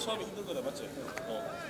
처음이 힘든 거다 맞지? 어.